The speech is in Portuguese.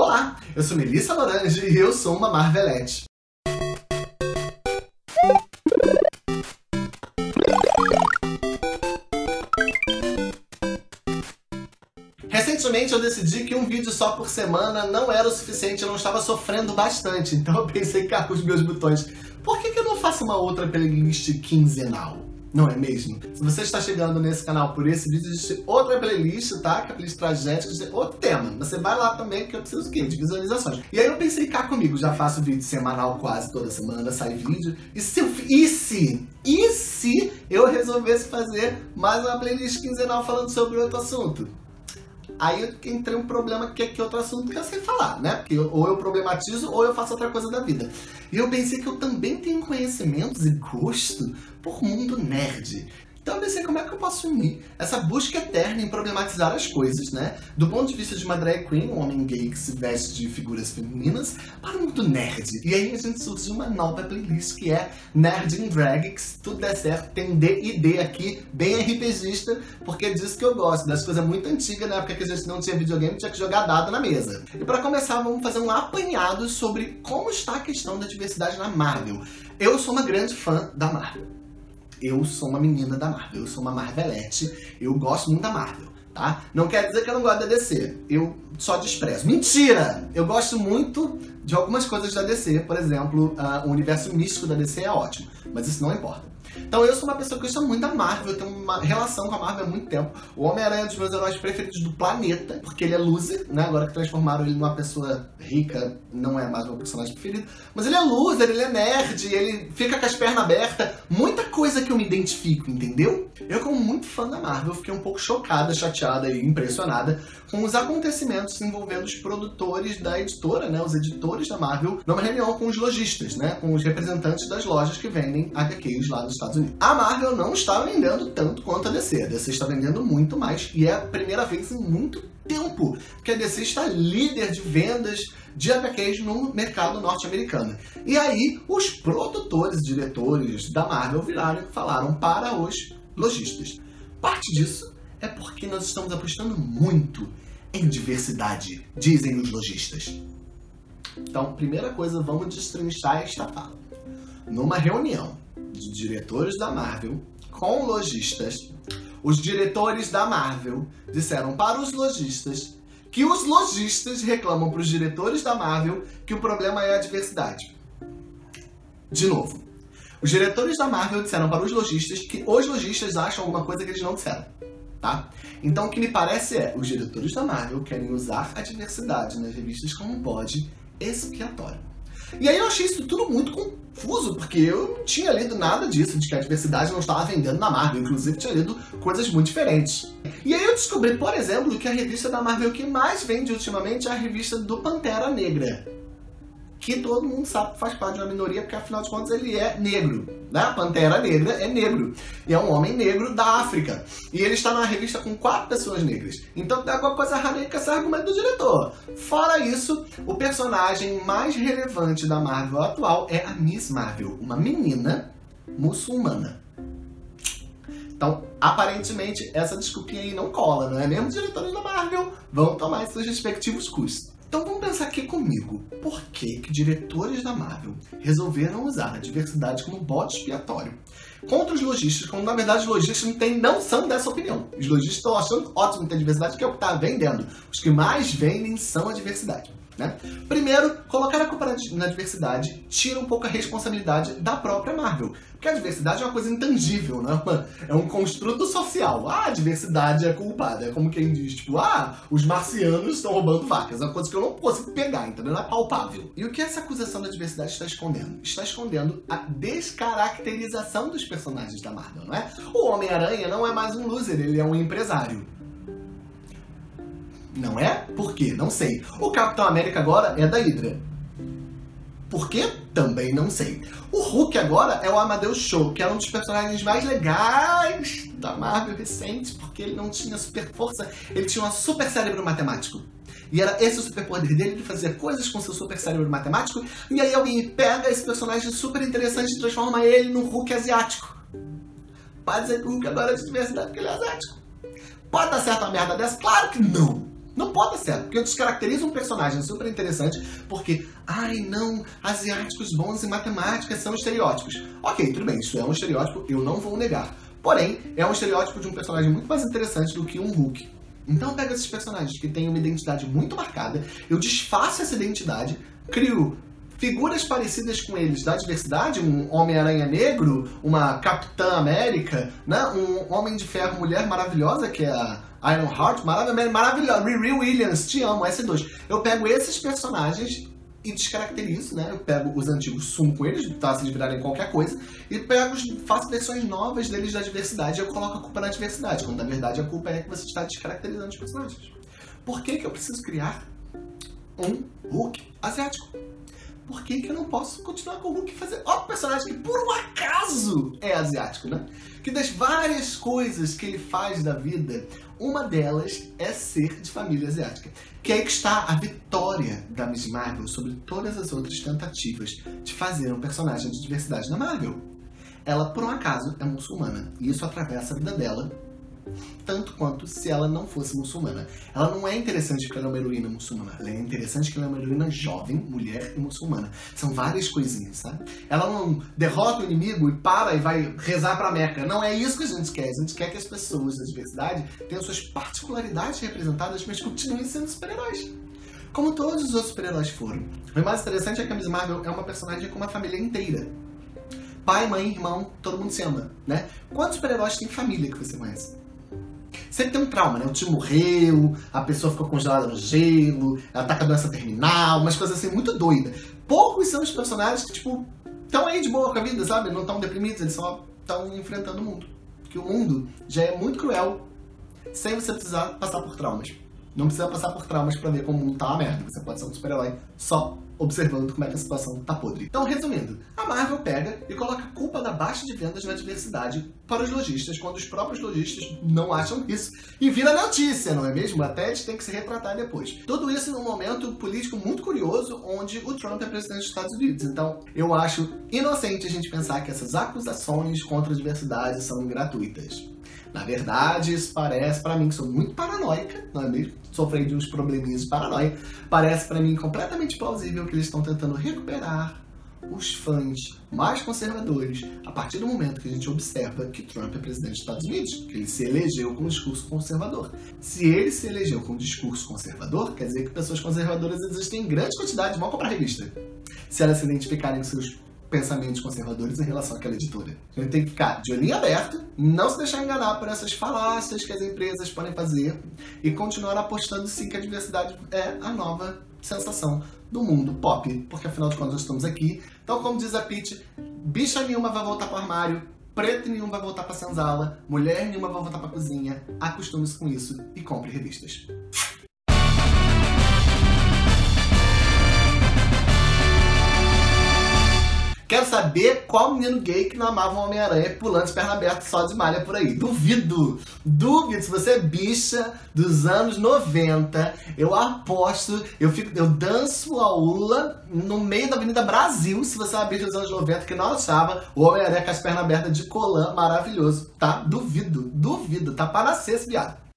Olá, eu sou Melissa Lorange e eu sou uma Marvelette. Recentemente eu decidi que um vídeo só por semana não era o suficiente, eu não estava sofrendo bastante, então eu pensei cá com os meus botões, por que, que eu não faço uma outra playlist quinzenal? Não é mesmo? Se você está chegando nesse canal por esse vídeo, existe outra playlist, tá? Que é a playlist tragédia, outro tema. Você vai lá também, que eu preciso? De visualizações. E aí eu pensei, cá comigo, já faço vídeo semanal quase toda semana, sai vídeo. E se, e se, e se eu resolvesse fazer mais uma playlist quinzenal falando sobre outro assunto? Aí entrei um problema que é que outro assunto que eu sei falar, né? Porque ou eu problematizo ou eu faço outra coisa da vida. E eu pensei que eu também tenho conhecimentos e gosto por mundo nerd. Então pensei, como é que eu posso unir essa busca eterna em problematizar as coisas, né? Do ponto de vista de uma drag queen, um homem gay que se veste de figuras femininas, para o mundo nerd. E aí a gente surgiu uma nova playlist que é Nerd in Drag, que se tudo der certo tem D e D aqui, bem RPGista, porque é disso que eu gosto, das coisas muito antigas, na época que a gente não tinha videogame, tinha que jogar dado na mesa. E para começar, vamos fazer um apanhado sobre como está a questão da diversidade na Marvel. Eu sou uma grande fã da Marvel eu sou uma menina da Marvel, eu sou uma Marvelette, eu gosto muito da Marvel, tá? Não quer dizer que eu não gosto da DC, eu só desprezo. Mentira! Eu gosto muito de algumas coisas da DC, por exemplo, uh, o universo místico da DC é ótimo, mas isso não importa. Então eu sou uma pessoa que gosta muito da Marvel, eu tenho uma relação com a Marvel há muito tempo. O Homem-Aranha é um dos meus heróis preferidos do planeta, porque ele é loser, né? Agora que transformaram ele numa pessoa rica, não é mais meu personagem preferido. Mas ele é loser, ele é nerd, ele fica com as pernas abertas. Muita coisa que eu me identifico, entendeu? Eu, como muito fã da Marvel, fiquei um pouco chocada, chateada e impressionada com os acontecimentos envolvendo os produtores da editora, né? Os editores da Marvel, numa reunião com os lojistas, né? Com os representantes das lojas que vendem HQs lá nos Estados Unidos. A Marvel não está vendendo tanto quanto a DC. A DC está vendendo muito mais e é a primeira vez em muito tempo que a DC está líder de vendas de HQs no mercado norte-americano. E aí, os produtores, diretores da Marvel viraram e falaram para os lojistas. Parte disso é porque nós estamos apostando muito em diversidade, dizem os lojistas. Então, primeira coisa, vamos destrinchar esta fala. Numa reunião de diretores da Marvel com lojistas, os diretores da Marvel disseram para os lojistas que os lojistas reclamam para os diretores da Marvel que o problema é a diversidade. De novo, os diretores da Marvel disseram para os lojistas que os lojistas acham alguma coisa que eles não disseram. Tá? Então o que me parece é, os diretores da Marvel querem usar a diversidade nas revistas como um bode expiatório. E aí eu achei isso tudo muito confuso, porque eu não tinha lido nada disso, de que a diversidade não estava vendendo na Marvel. Inclusive, tinha lido coisas muito diferentes. E aí eu descobri, por exemplo, que a revista da Marvel que mais vende ultimamente é a revista do Pantera Negra que todo mundo sabe que faz parte de uma minoria, porque afinal de contas ele é negro. Né? A Pantera Negra é negro. E é um homem negro da África. E ele está na revista com quatro pessoas negras. Então tem alguma coisa errada aí com esse argumento do diretor. Fora isso, o personagem mais relevante da Marvel atual é a Miss Marvel, uma menina muçulmana. Então, aparentemente, essa desculpinha aí não cola, não é mesmo? Diretores da Marvel vão tomar seus respectivos custos. Então vamos pensar aqui comigo. Por que, que diretores da Marvel resolveram usar a diversidade como bode expiatório contra os lojistas, quando na verdade os lojistas não, não são dessa opinião. Os lojistas estão achando ótimo ter diversidade, que é o que está vendendo. Os que mais vendem são a diversidade. Né? Primeiro, colocar a culpa na diversidade tira um pouco a responsabilidade da própria Marvel. Porque a diversidade é uma coisa intangível, né? É um construto social. Ah, a diversidade é culpada. É como quem diz, tipo, ah, os marcianos estão roubando vacas. É uma coisa que eu não consigo pegar, entendeu? Não é palpável. E o que essa acusação da diversidade está escondendo? Está escondendo a descaracterização dos personagens da Marvel, não é? O Homem-Aranha não é mais um loser, ele é um empresário. Não é? Por quê? Não sei. O Capitão América agora é da Hydra. Por quê? Também não sei. O Hulk agora é o Amadeus Show, que é um dos personagens mais legais da Marvel recente, porque ele não tinha super força, ele tinha um super cérebro matemático. E era esse o superpoder dele, de fazer coisas com seu super cérebro matemático, e aí alguém pega esse personagem super interessante e transforma ele num Hulk asiático. Pode dizer que o Hulk agora é de diversidade porque ele é asiático. Pode dar certo uma merda dessa? Claro que não! Não pode dar certo, porque eu descaracterizo um personagem super interessante porque, ai não, asiáticos bons em matemática são estereótipos. Ok, tudo bem, isso é um estereótipo, eu não vou negar. Porém, é um estereótipo de um personagem muito mais interessante do que um Hulk. Então eu pego esses personagens que têm uma identidade muito marcada, eu desfaço essa identidade, crio figuras parecidas com eles da diversidade, um Homem-Aranha negro, uma Capitã América, né? um Homem de Ferro mulher maravilhosa, que é a Iron Heart, maravilhosa, maravilhosa, Riri Williams, te amo, S2. Eu pego esses personagens e descaracterizo, né? Eu pego os antigos, sumo com eles, tá? Se eles virarem qualquer coisa, e pego, faço versões novas deles da diversidade e eu coloco a culpa na diversidade, quando na verdade a culpa é que você está descaracterizando os personagens. Por que, que eu preciso criar um Hulk asiático? Por que, que eu não posso continuar com o Hulk e fazer outro personagem que por um acaso é asiático, né? Que das várias coisas que ele faz da vida, uma delas é ser de família asiática. Que é aí que está a vitória da Miss Marvel sobre todas as outras tentativas de fazer um personagem de diversidade na Marvel. Ela, por um acaso, é muçulmana. E isso atravessa a vida dela tanto quanto se ela não fosse muçulmana. Ela não é interessante porque ela é uma heroína muçulmana. Ela é interessante porque ela é uma heroína jovem, mulher e muçulmana. São várias coisinhas, sabe? Ela não derrota o inimigo e para e vai rezar pra Meca. Não é isso que a gente quer. A gente quer que as pessoas da diversidade tenham suas particularidades representadas, mas continuem sendo super-heróis. Como todos os outros super-heróis foram. O mais interessante é que a Miss Marvel é uma personagem com uma família inteira pai, mãe, irmão, todo mundo se ama, né? Quantos super-heróis tem família que você conhece? Sempre tem um trauma, né? O tio morreu, a pessoa ficou congelada no gelo, ela tá com a doença terminal, umas coisas assim muito doidas. Poucos são os personagens que, tipo, estão aí de boa com a vida, sabe? Não estão deprimidos, eles só estão enfrentando o mundo. Porque o mundo já é muito cruel sem você precisar passar por traumas. Não precisa passar por traumas para ver como o mundo tá uma merda. Você pode ser um super-herói só observando como é que a situação tá podre. Então, resumindo, a Marvel pega e coloca a culpa da baixa de vendas na diversidade para os lojistas, quando os próprios lojistas não acham isso. E vira notícia, não é mesmo? Até eles têm que se retratar depois. Tudo isso num momento político muito curioso, onde o Trump é presidente dos Estados Unidos. Então, eu acho inocente a gente pensar que essas acusações contra a diversidade são gratuitas. Na verdade, isso parece para mim, que sou muito paranoica, não é mesmo? Sofrei de uns probleminhas de paranoia. Parece para mim completamente plausível que eles estão tentando recuperar os fãs mais conservadores a partir do momento que a gente observa que Trump é presidente dos Estados Unidos, que ele se elegeu com um discurso conservador. Se ele se elegeu com um discurso conservador, quer dizer que pessoas conservadoras existem em grande quantidade, vão comprar revista. Se elas se identificarem com seus pensamentos conservadores em relação àquela editora. A gente tem que ficar de olhinho aberto, não se deixar enganar por essas falácias que as empresas podem fazer e continuar apostando sim que a diversidade é a nova sensação do mundo pop, porque afinal de contas nós estamos aqui. Então, como diz a Pete, bicha nenhuma vai voltar para o armário, preto nenhum vai voltar para a senzala, mulher nenhuma vai voltar para a cozinha. Acostume-se com isso e compre revistas. Quero saber qual menino gay que não amava o Homem-Aranha pulando de perna aberta só de malha por aí. Duvido! Duvido! Se você é bicha dos anos 90, eu aposto, eu, fico, eu danço a Ula no meio da Avenida Brasil, se você é uma bicha dos anos 90 que não achava o Homem-Aranha com as pernas abertas de colã maravilhoso, tá? Duvido, duvido, tá para nascer esse viado.